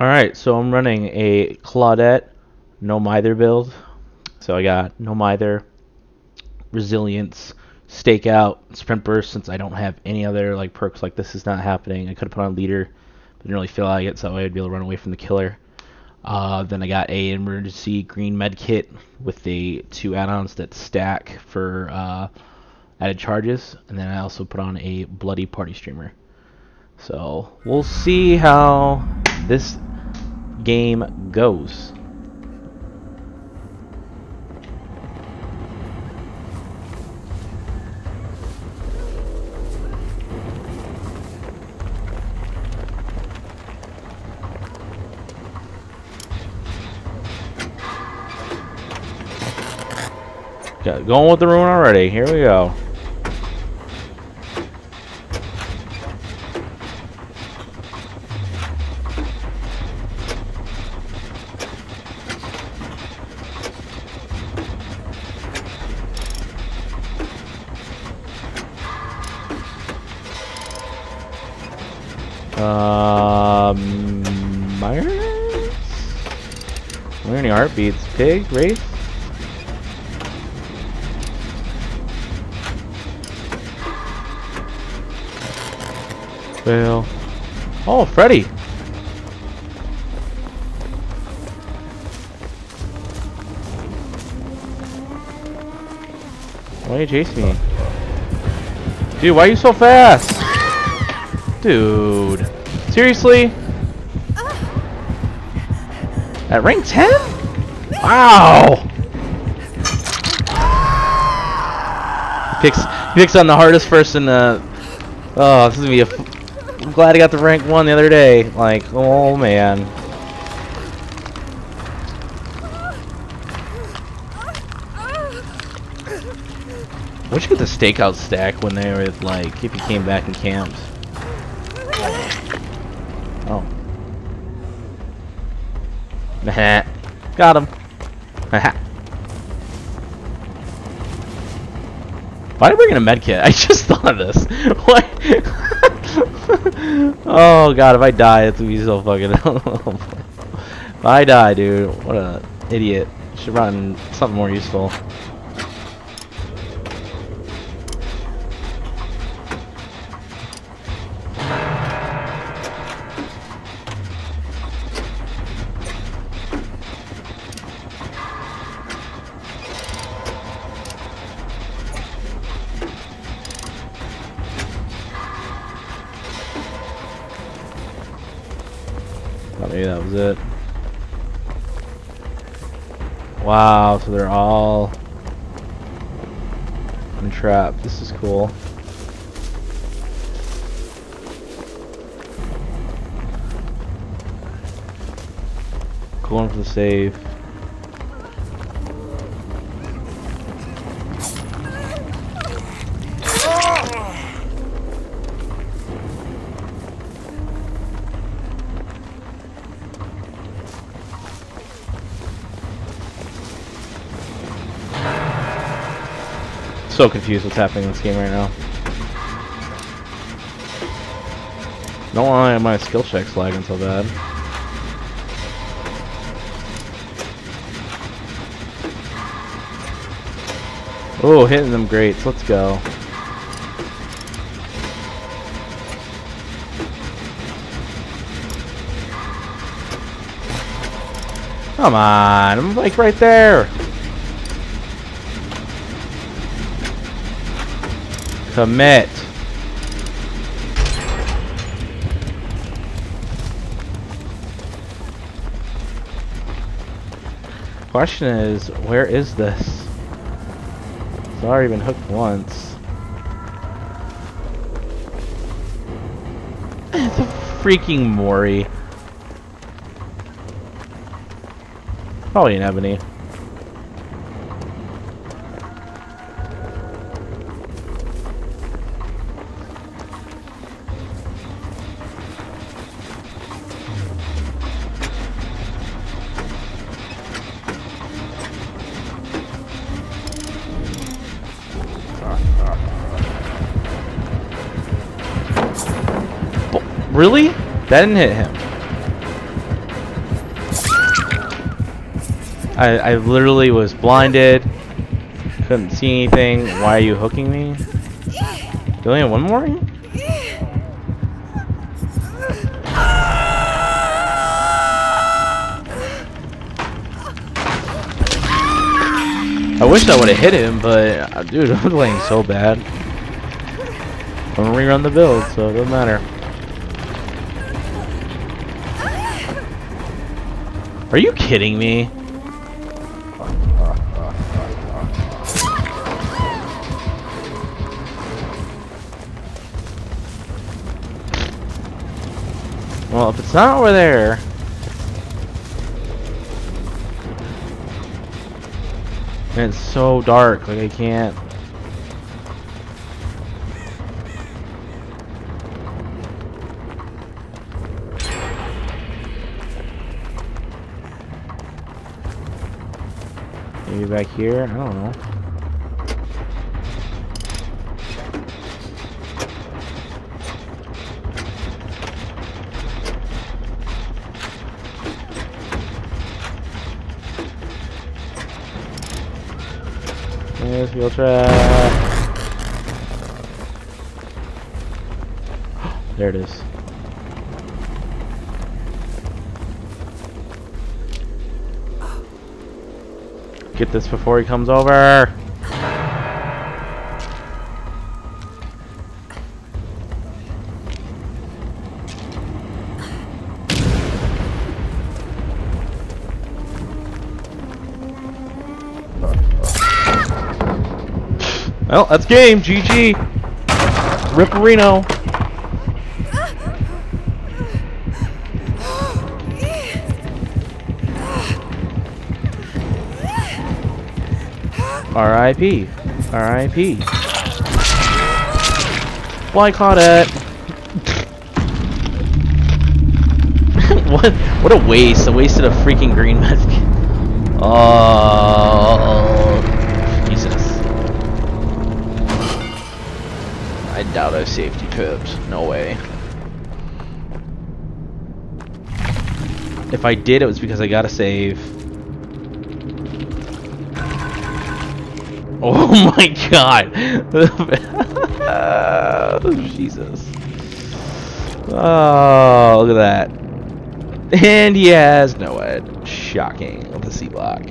Alright, so I'm running a Claudette no mither build. So I got no mither, resilience, stakeout, sprint burst since I don't have any other like perks like this is not happening. I could have put on leader, but didn't really feel like it, so I'd be able to run away from the killer. Uh, then I got a emergency green med kit with the two add-ons that stack for uh, added charges, and then I also put on a bloody party streamer. So we'll see how this game goes. Got going with the rune already. Here we go. Um, Myers? Where any heartbeats? Pig? Wraith? Fail. Oh, Freddy! Why are you chasing me? Dude, why are you so fast? Dude. Seriously? At rank 10? Wow! Picks, picks on the hardest person, uh... Oh, this is gonna be a... I'm glad I got the rank 1 the other day. Like, oh man. Where'd you get the stakeout stack when they were like, if you came back and camped? Oh. Got him. Why did I bring in a medkit? I just thought of this. What? oh god, if I die, it's gonna be so fucking. if I die, dude, what a idiot. Should run something more useful. Thought maybe that was it. Wow, so they're all entrapped. This is cool. Going for the save. So confused what's happening in this game right now. Don't lie, my skill check's lagging so bad. Oh, hitting them greats. Let's go. Come on, I'm like right there. Commit. Question is, where is this? It's already been hooked once. It's a freaking Mori. Probably an Ebony. Really? That didn't hit him. I, I literally was blinded. Couldn't see anything. Why are you hooking me? Do I have one more? I wish I would have hit him, but uh, dude, I'm playing so bad. I'm gonna rerun the build, so it doesn't matter. Are you kidding me? Well, if it's not over there... And it's so dark, like I can't... Maybe back here? I don't know. There's track. there it is. Get this before he comes over. Well, that's game. GG. Ripperino. R.I.P. R.I.P. Fly caught it. what? What a waste! A wasted a freaking green mask. Oh, Jesus! I doubt I safety tripped. No way. If I did, it was because I got to save. Oh my god! oh, Jesus. Oh, look at that. And he has no head. Shocking. The C block.